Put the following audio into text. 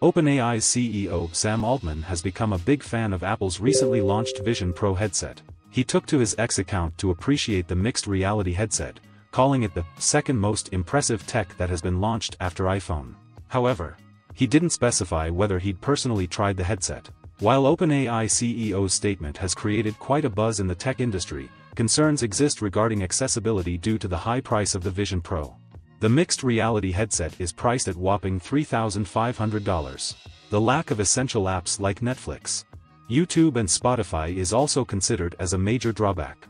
OpenAI's CEO Sam Altman has become a big fan of Apple's recently launched Vision Pro headset. He took to his X account to appreciate the mixed reality headset, calling it the second most impressive tech that has been launched after iPhone. However, he didn't specify whether he'd personally tried the headset. While OpenAI CEO's statement has created quite a buzz in the tech industry, concerns exist regarding accessibility due to the high price of the Vision Pro. The mixed reality headset is priced at whopping $3,500. The lack of essential apps like Netflix, YouTube and Spotify is also considered as a major drawback.